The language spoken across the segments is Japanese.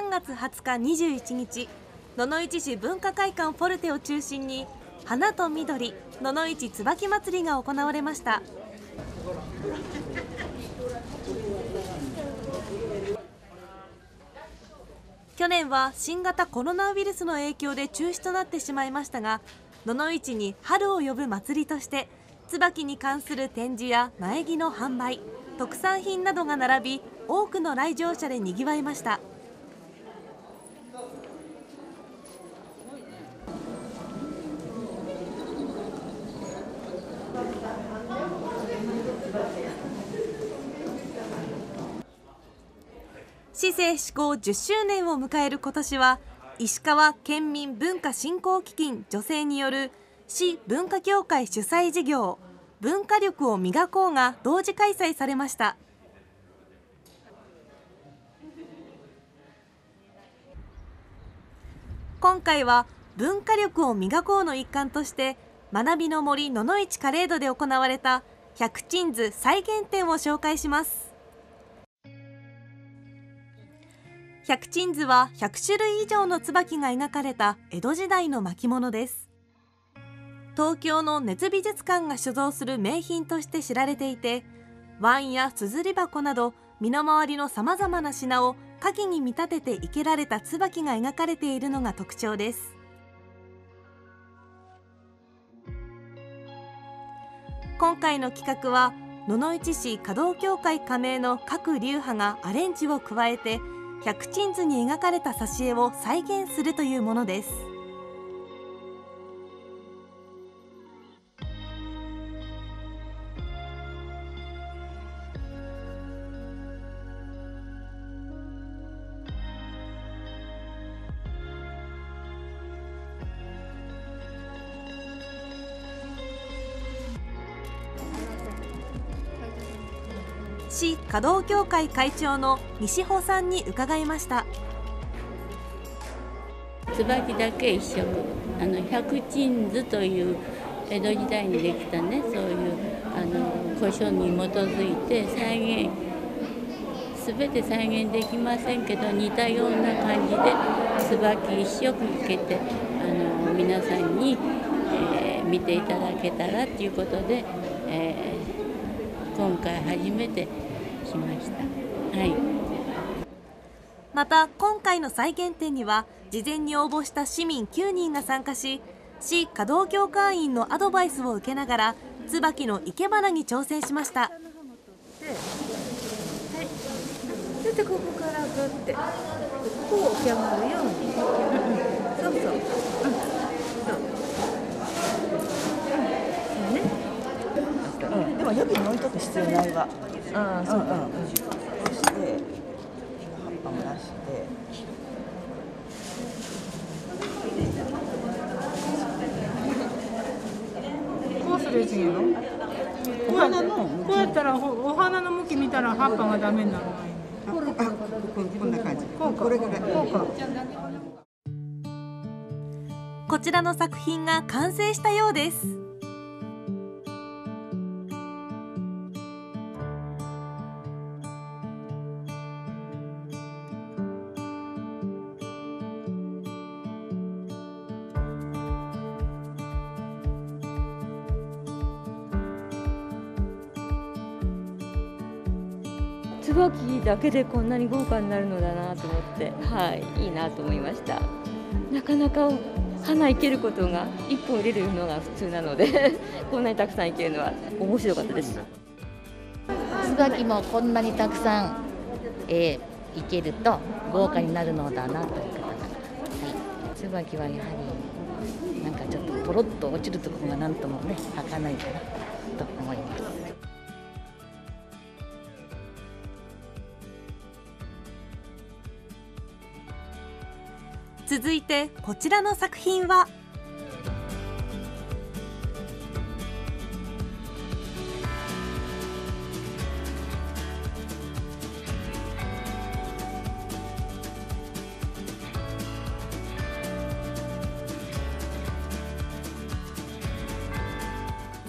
3月20日21日野々市市文化会館フォルテを中心に花と緑野々市椿まつりが行われました。去年は新型コロナウイルスの影響で中止となってしまいましたが野々市に春を呼ぶ祭りとして椿に関する展示や苗木の販売特産品などが並び多くの来場者でにぎわいました。市政施行10周年を迎える今年は石川県民文化振興基金女性による市文化協会主催事業文化力を磨こうが同時開催されました。今回は文化力を磨こうの一環として学びの森野々市カレードで行われた百鎮図再現展を紹介します。百鎮図は100種類以上の椿が描かれた江戸時代の巻物です。東京の熱美術館が所蔵する名品として知られていてワインやすずり箱など身の回りのさまざまな品を花器に見立てて生けられた椿が描かれているのが特徴です。今回の企画は野々市市華道協会加盟の各流派がアレンジを加えて百鎮図に描かれた挿絵を再現するというものです。市華道協会会長の西穂さんに伺いました。椿だけ一色あの百鎮図という江戸時代にできたねそういうあの古書に基づいて再現全て再現できませんけど似たような感じで椿一色つけてあの皆さんに、えー、見ていただけたらということで、えー、今回初めてしました。はい。また今回の再現展には事前に応募した市民9人が参加し市稼働協会員のアドバイスを受けながら椿の生け花に挑戦しました。そしてここからグってここを極まるように、そうそう、うん、そう、うん、ね、うん、でも予備に置いとく必要ないわ。ああそうか、うんうん、そして葉っぱも出して。こうするやつやろお花のこうやったらお花の向き見たら葉っぱがダメになるこれあここんな感じ。ここれぐらい。こうか。こちらの作品が完成したようです椿だけでこんなに豪華になるのだなと思って、はい、いいなと思いました。なかなか花いけることが1本入れるのが普通なので こんなにたくさんいけるのは面白かったです。椿もこんなにたくさん、えー、いけると豪華になるのだなという方が、はい、椿はやはりなんかちょっとポロッと落ちるところがなんともね儚いかなと思います。続いてこちらの作品は。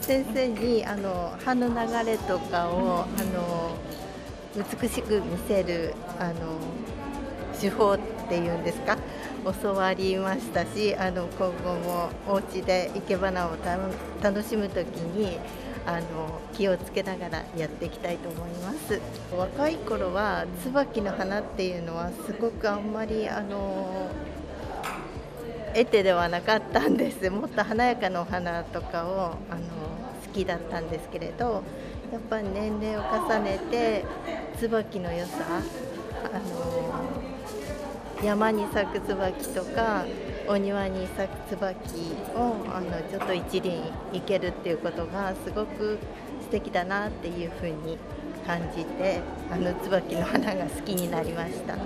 先生にあの葉の流れとかをあの美しく見せるあの手法っていうんですか？教わりましたしあの今後もお家で生け花を楽しむ時にあの気をつけながらやっていきたいと思います。若い頃は椿の花っていうのはすごくあんまりあの得手ではなかったんです。もっと華やかなお花とかをあの好きだったんですけれどやっぱり年齢を重ねて椿の良さあの山に咲く椿とかお庭に咲く椿をあのちょっと一輪生けるっていうことがすごく素敵だなっていうふうに感じてあの椿の花が好きになりました。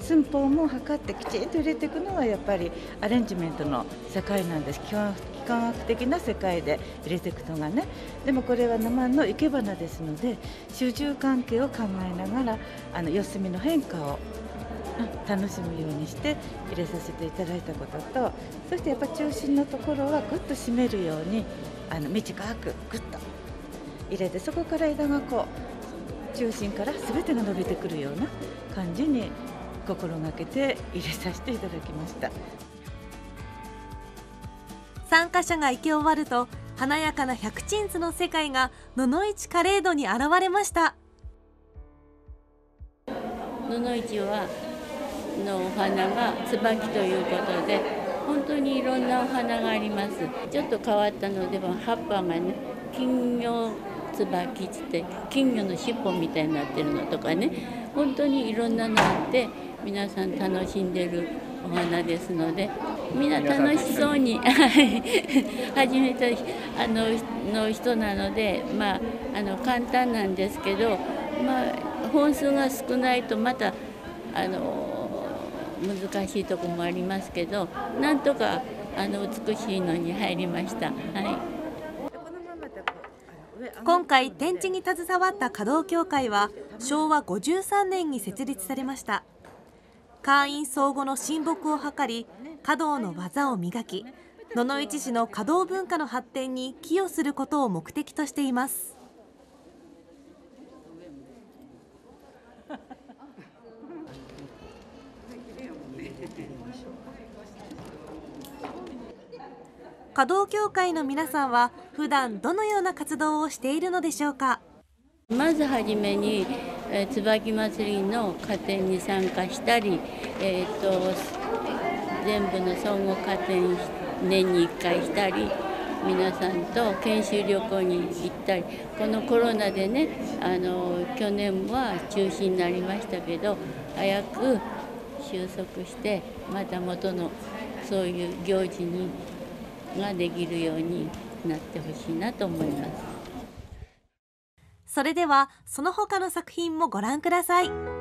寸法も測ってきちんと入れていくのはやっぱりアレンジメントの世界なんです。基本科学的な世界で入れていくのがね。でもこれは生の生け花ですので主従関係を考えながらあの四隅の変化を楽しむようにして入れさせていただいたこととそしてやっぱ中心のところはぐっと締めるようにあの短くぐっと入れてそこから枝がこう中心から全てが伸びてくるような感じに心がけて入れさせていただきました。参加者が生け終わると華やかな百鎮図の世界が野々市カレードに現れました。野々市はのお花が椿ということで本当にいろんなお花があります。ちょっと変わったのでは葉っぱがね金魚椿っつって金魚の尻尾みたいになってるのとかね本当にいろんなのあって皆さん楽しんでるお花ですのでみんな楽しそうに 始めたあのの人なので、まあ、あの簡単なんですけど、まあ、本数が少ないとまたあの難しいとこもありますけどなんとかあの美しいのに入りました。はい。今回展示に携わった華道協会は昭和53年に設立されました。会員相互の親睦を図り華道の技を磨き野々市市の華道文化の発展に寄与することを目的としています。華道協会の皆さんは普段どのような活動をしているのでしょうか？まずはじめに、えー、椿祭りの加点に参加したり、えーと、全部の総合加点年に1回したり皆さんと研修旅行に行ったりこのコロナでねあの去年は中止になりましたけど早く収束してまた元のそういう行事にができるようになってほしいなと思いますそれではその他の作品もご覧ください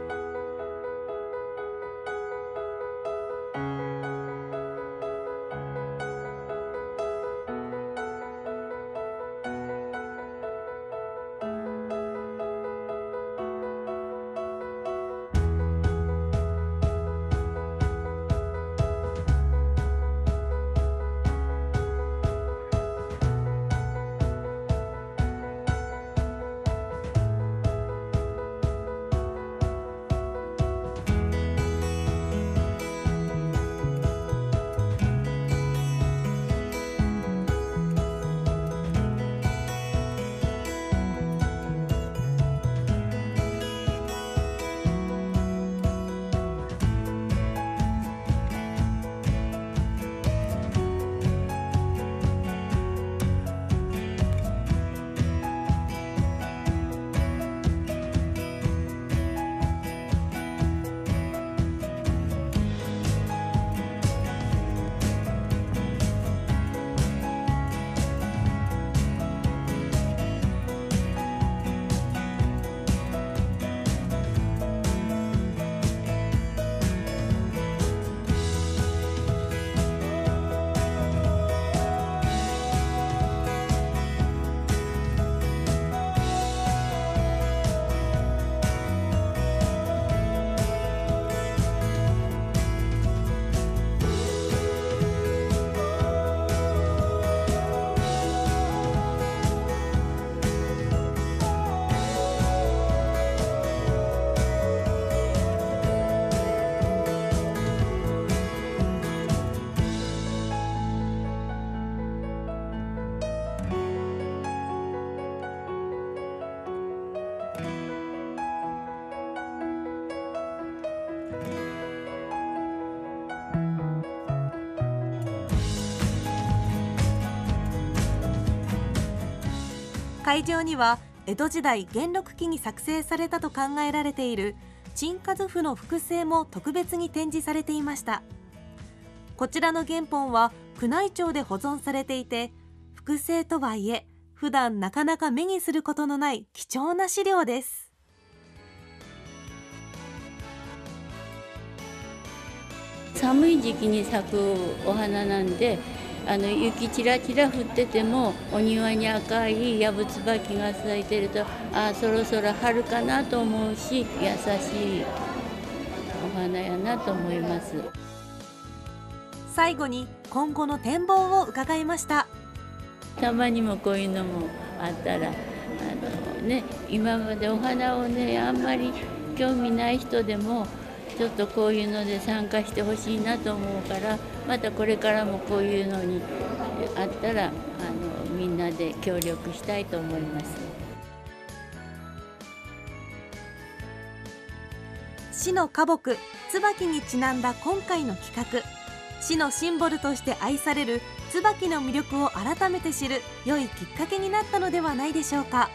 会場には江戸時代元禄期に作成されたと考えられている鎮火図譜の複製も特別に展示されていました。こちらの原本は宮内庁で保存されていて複製とはいえ普段なかなか目にすることのない貴重な資料です。寒い時期に咲くお花なんであの雪ちらちら降っててもお庭に赤いヤブツバキが咲いてるとああそろそろ春かなと思うし優しいお花やなと思います。最後に今後の展望を伺いました。たまにもこういうのもあったらあの、ね、今までお花をねあんまり興味ない人でもちょっとこういうので参加してほしいなと思うからまたこれからもこういうのにあったらあのみんなで協力したいと思います。市の花木椿にちなんだ今回の企画市のシンボルとして愛される椿の魅力を改めて知る良いきっかけになったのではないでしょうか。